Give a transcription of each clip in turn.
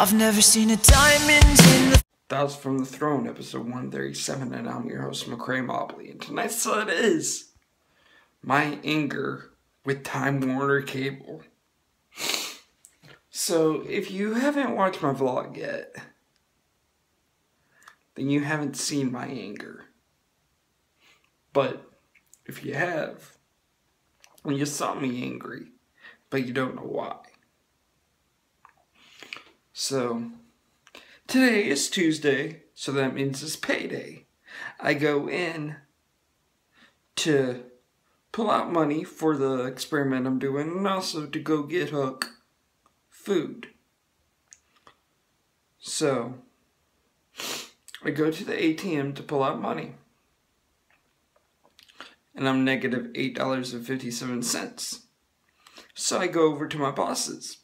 I've never seen a diamond in the Thoughts from the Throne, episode 137, and I'm your host, McCray Mobley. And tonight's thought is my anger with Time Warner Cable. So, if you haven't watched my vlog yet, then you haven't seen my anger. But if you have, you saw me angry, but you don't know why. So, today is Tuesday, so that means it's payday. I go in to pull out money for the experiment I'm doing and also to go get Hook food. So, I go to the ATM to pull out money. And I'm negative $8.57. So I go over to my bosses.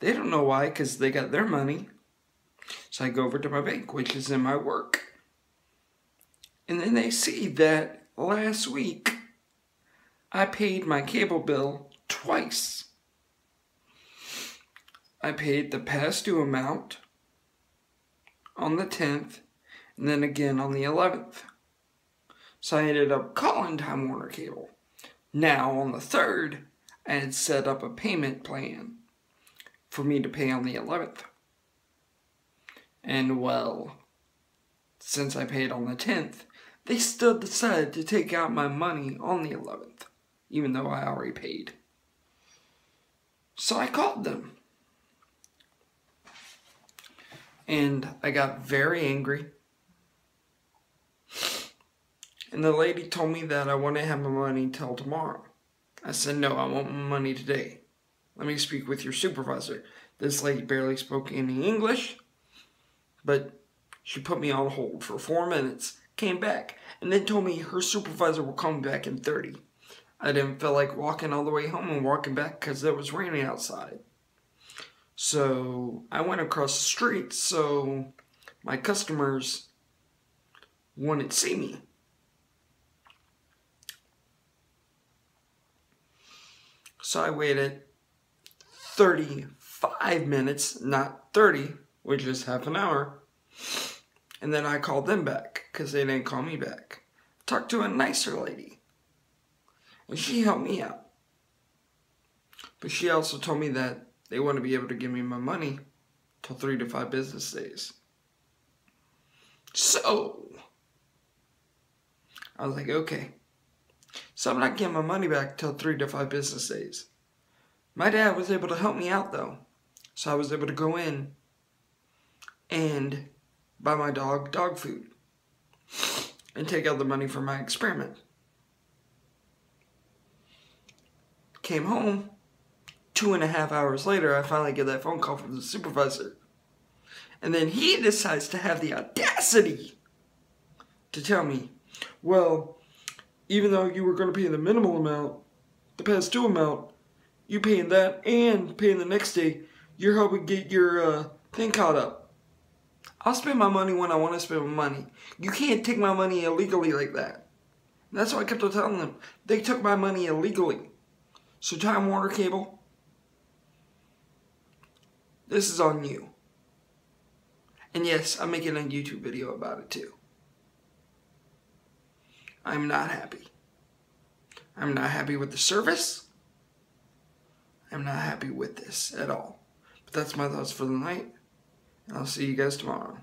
They don't know why, because they got their money. So I go over to my bank, which is in my work. And then they see that last week I paid my cable bill twice. I paid the past due amount on the 10th and then again on the 11th. So I ended up calling Time Warner Cable. Now, on the 3rd, I had set up a payment plan for me to pay on the 11th. And well, since I paid on the 10th, they still decided to take out my money on the 11th, even though I already paid. So I called them. And I got very angry. And the lady told me that I to have my money till tomorrow. I said, no, I want my money today. Let me speak with your supervisor. This lady barely spoke any English, but she put me on hold for four minutes, came back, and then told me her supervisor will call me back in 30. I didn't feel like walking all the way home and walking back because it was raining outside. So I went across the street so my customers wouldn't see me. So I waited 35 minutes, not 30, which is half an hour. And then I called them back because they didn't call me back. Talked to a nicer lady. And she helped me out. But she also told me that they want to be able to give me my money till three to five business days. So, I was like, okay. So I'm not getting my money back till three to five business days. My dad was able to help me out though. So I was able to go in and buy my dog dog food and take out the money for my experiment. Came home. Two and a half hours later, I finally get that phone call from the supervisor. And then he decides to have the audacity to tell me, well, even though you were going to pay the minimal amount, the past due amount, you paying that and paying the next day, you're helping get your uh, thing caught up. I'll spend my money when I want to spend my money. You can't take my money illegally like that. And that's why I kept on telling them. They took my money illegally. So Time Warner Cable, this is on you. And yes, I'm making a YouTube video about it too. I'm not happy. I'm not happy with the service. I'm not happy with this at all. But that's my thoughts for the night. And I'll see you guys tomorrow.